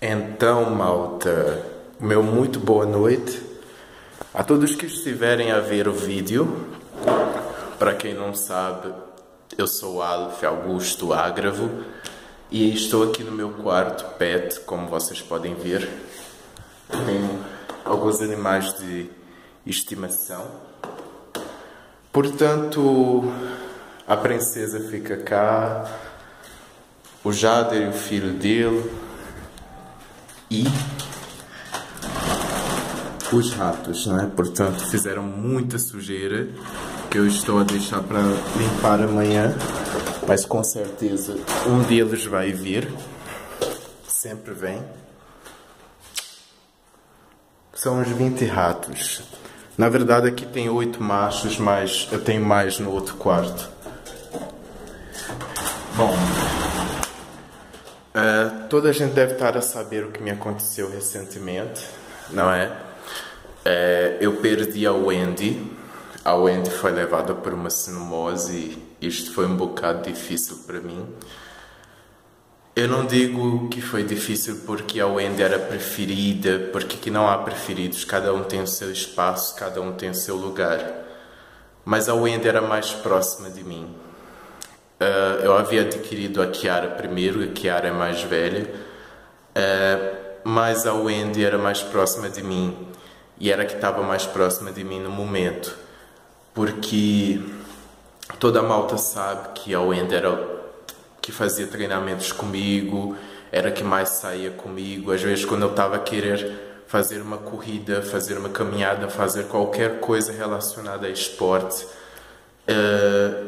Então, malta, meu muito boa noite a todos que estiverem a ver o vídeo. Para quem não sabe, eu sou Alf Augusto Ágravo e estou aqui no meu quarto pet, como vocês podem ver. Tenho alguns animais de estimação. Portanto, a princesa fica cá, o Jader e o filho dele e os ratos, não é? Portanto, fizeram muita sujeira que eu estou a deixar para limpar amanhã, mas com certeza um deles vai vir. Sempre vem. São uns 20 ratos. Na verdade, aqui tem oito machos, mas eu tenho mais no outro quarto. Bom, Uh, toda a gente deve estar a saber o que me aconteceu recentemente, não é? Uh, eu perdi a Wendy. A Wendy foi levada por uma sinomose e isto foi um bocado difícil para mim. Eu não digo que foi difícil porque a Wendy era preferida, porque aqui não há preferidos, cada um tem o seu espaço, cada um tem o seu lugar. Mas a Wendy era mais próxima de mim Uh, eu havia adquirido a Kiara primeiro, a Kiara é mais velha, uh, mas a Wendy era mais próxima de mim e era que estava mais próxima de mim no momento, porque toda a malta sabe que a Wendy era que fazia treinamentos comigo, era que mais saía comigo. Às vezes, quando eu estava a querer fazer uma corrida, fazer uma caminhada, fazer qualquer coisa relacionada a esporte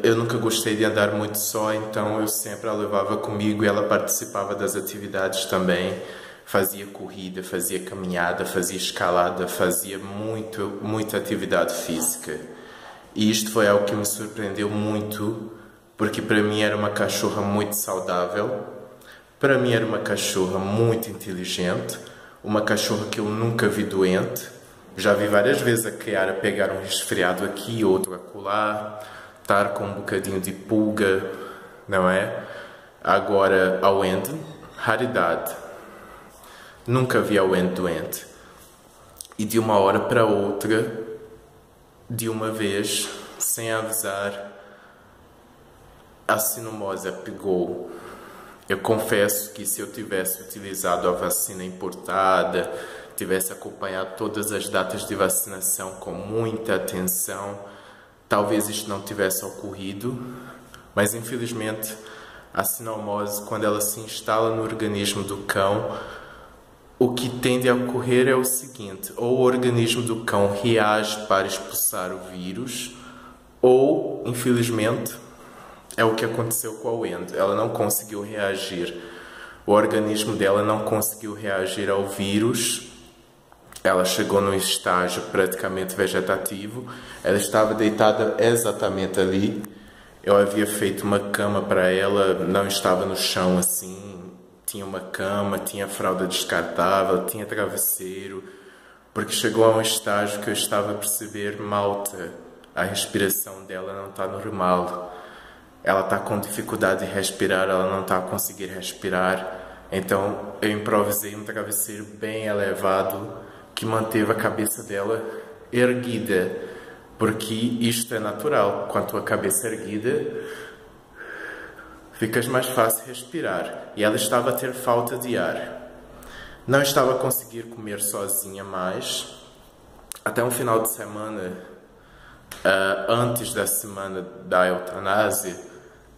eu nunca gostei de andar muito só, então eu sempre a levava comigo e ela participava das atividades também. Fazia corrida, fazia caminhada, fazia escalada, fazia muito, muita atividade física. E isto foi algo que me surpreendeu muito, porque para mim era uma cachorra muito saudável, para mim era uma cachorra muito inteligente, uma cachorra que eu nunca vi doente já vi várias vezes a Kiara pegar um resfriado aqui, outro acolá, estar com um bocadinho de pulga, não é? Agora, a Wendy, raridade. Nunca vi a Wendy doente. E de uma hora para outra, de uma vez, sem avisar, a sinomose a pegou. Eu confesso que se eu tivesse utilizado a vacina importada, tivesse acompanhado todas as datas de vacinação com muita atenção, talvez isto não tivesse ocorrido, mas infelizmente a sinomose, quando ela se instala no organismo do cão, o que tende a ocorrer é o seguinte: ou o organismo do cão reage para expulsar o vírus, ou, infelizmente, é o que aconteceu com a Wendy. Ela não conseguiu reagir. O organismo dela não conseguiu reagir ao vírus ela chegou num estágio praticamente vegetativo. Ela estava deitada exatamente ali. Eu havia feito uma cama para ela, não estava no chão assim. Tinha uma cama, tinha fralda descartável, tinha travesseiro. Porque chegou a um estágio que eu estava a perceber, malta, a respiração dela não está normal. Ela está com dificuldade de respirar, ela não está a conseguir respirar. Então eu improvisei um travesseiro bem elevado que manteve a cabeça dela erguida, porque isto é natural. Quanto a cabeça erguida, ficas mais fácil respirar. E ela estava a ter falta de ar. Não estava a conseguir comer sozinha mais. Até um final de semana, uh, antes da semana da eutanásia,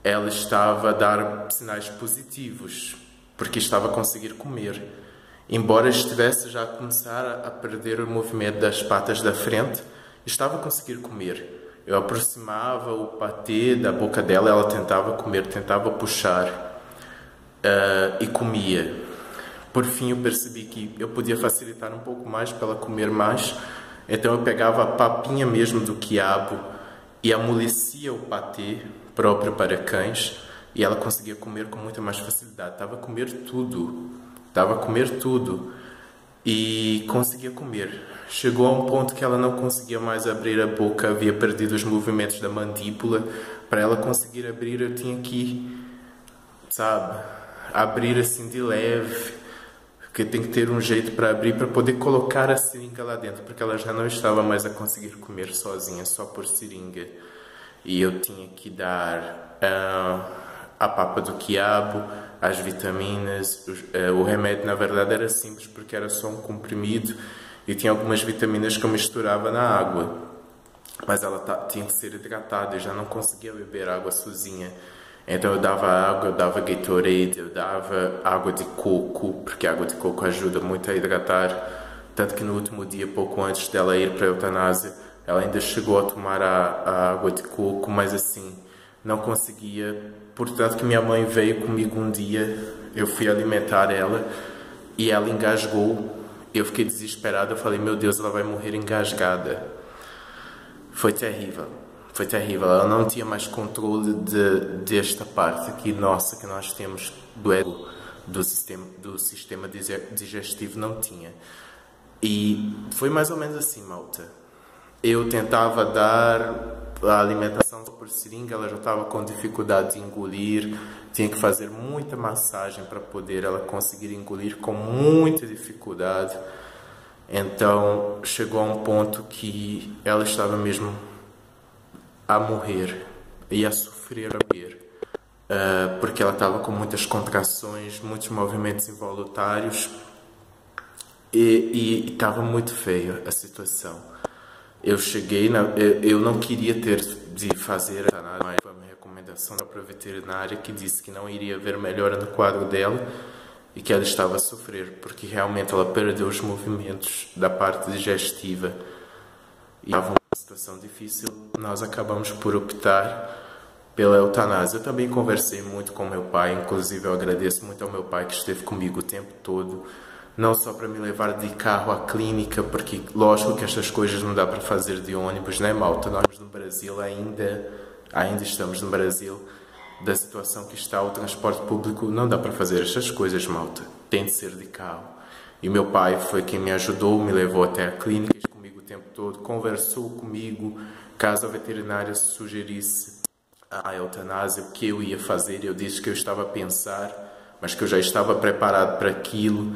ela estava a dar sinais positivos, porque estava a conseguir comer. Embora estivesse já a começar a perder o movimento das patas da frente, estava a conseguir comer. Eu aproximava o patê da boca dela, ela tentava comer, tentava puxar uh, e comia. Por fim, eu percebi que eu podia facilitar um pouco mais para ela comer mais, então eu pegava a papinha mesmo do quiabo e amolecia o patê próprio para cães e ela conseguia comer com muita mais facilidade. Estava a comer tudo Dava a comer tudo e conseguia comer. Chegou a um ponto que ela não conseguia mais abrir a boca, havia perdido os movimentos da mandíbula. Para ela conseguir abrir, eu tinha que, sabe, abrir assim de leve, porque tem que ter um jeito para abrir para poder colocar a seringa lá dentro, porque ela já não estava mais a conseguir comer sozinha, só por seringa. E eu tinha que dar uh, a papa do quiabo, as vitaminas, uh, o remédio na verdade era simples porque era só um comprimido e tinha algumas vitaminas que eu misturava na água. Mas ela tá, tinha que ser hidratada, eu já não conseguia beber água sozinha. Então eu dava água, eu dava Gatorade, eu dava água de coco, porque a água de coco ajuda muito a hidratar. Tanto que no último dia, pouco antes dela ir para a eutanásia, ela ainda chegou a tomar a, a água de coco, mas assim, não conseguia. Portanto, que minha mãe veio comigo um dia, eu fui alimentar ela e ela engasgou. Eu fiquei desesperado, eu falei, meu Deus, ela vai morrer engasgada. Foi terrível. Foi terrível. Ela não tinha mais controle de, desta parte aqui nossa que nós temos do ego, do sistema, do sistema digestivo, não tinha. E foi mais ou menos assim, malta. Eu tentava dar a alimentação por seringa, ela já estava com dificuldade de engolir, tinha que fazer muita massagem para poder ela conseguir engolir com muita dificuldade. Então chegou a um ponto que ela estava mesmo a morrer e a sofrer a morrer. Uh, porque ela estava com muitas contrações, muitos movimentos involuntários e estava muito feia a situação. Eu cheguei, na, eu, eu não queria ter de fazer nada, mas foi uma recomendação da veterinária que disse que não iria haver melhora no quadro dela e que ela estava a sofrer, porque realmente ela perdeu os movimentos da parte digestiva e estava uma situação difícil, nós acabamos por optar pela eutanásia. Eu também conversei muito com meu pai, inclusive eu agradeço muito ao meu pai que esteve comigo o tempo todo, não só para me levar de carro à clínica, porque lógico que estas coisas não dá para fazer de ônibus, né, malta? Nós no Brasil ainda, ainda estamos no Brasil, da situação que está o transporte público, não dá para fazer estas coisas, malta. Tem de ser de carro. E meu pai foi quem me ajudou, me levou até a clínica tempo todo, conversou comigo, caso a veterinária sugerisse a eutanásia, o que eu ia fazer, eu disse que eu estava a pensar, mas que eu já estava preparado para aquilo.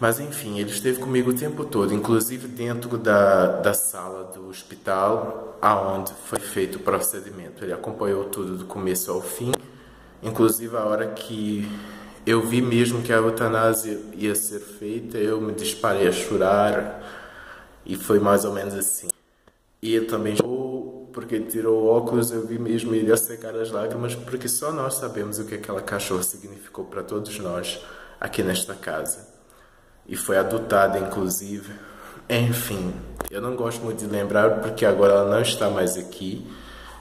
Mas enfim, ele esteve comigo o tempo todo, inclusive dentro da, da sala do hospital, aonde foi feito o procedimento. Ele acompanhou tudo do começo ao fim, inclusive a hora que eu vi mesmo que a eutanásia ia ser feita, eu me disparei a chorar, e foi mais ou menos assim. E ele também chorou, porque tirou o óculos, eu vi mesmo ele a secar as lágrimas, porque só nós sabemos o que aquela cachorra significou para todos nós aqui nesta casa. E foi adotada, inclusive. Enfim, eu não gosto muito de lembrar porque agora ela não está mais aqui,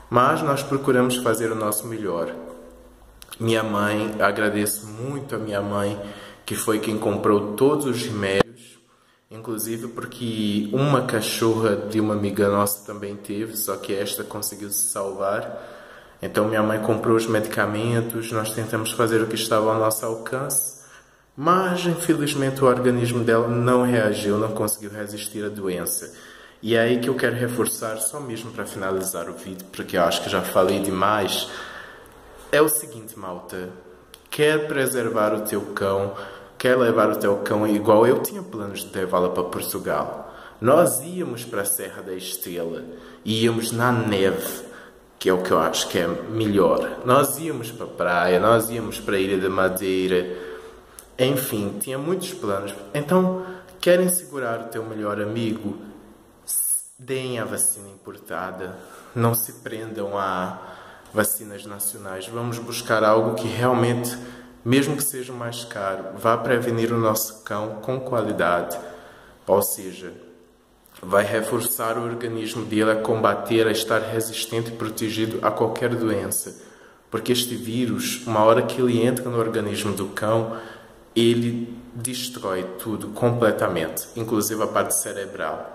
mas nós procuramos fazer o nosso melhor. Minha mãe, agradeço muito a minha mãe, que foi quem comprou todos os remédios Inclusive porque uma cachorra de uma amiga nossa também teve, só que esta conseguiu se salvar. Então minha mãe comprou os medicamentos, nós tentamos fazer o que estava ao nosso alcance, mas infelizmente o organismo dela não reagiu, não conseguiu resistir à doença. E é aí que eu quero reforçar, só mesmo para finalizar o vídeo, porque eu acho que já falei demais. É o seguinte, malta: quer preservar o teu cão, quer levar o teu cão igual eu tinha planos de levá-la para Portugal. Nós íamos para a Serra da Estrela, íamos na neve, que é o que eu acho que é melhor. Nós íamos para a praia, nós íamos para a Ilha da Madeira, enfim, tinha muitos planos. Então, querem segurar o teu melhor amigo? Deem a vacina importada, não se prendam a vacinas nacionais. Vamos buscar algo que realmente mesmo que seja mais caro, vá prevenir o nosso cão com qualidade, ou seja, vai reforçar o organismo dele a combater, a estar resistente e protegido a qualquer doença. Porque este vírus, uma hora que ele entra no organismo do cão, ele destrói tudo completamente, inclusive a parte cerebral.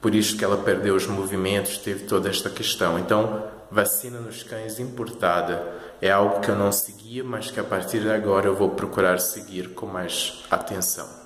Por isso que ela perdeu os movimentos, teve toda esta questão. Então, vacina nos cães importada é algo que eu não seguia, mas que a partir de agora eu vou procurar seguir com mais atenção.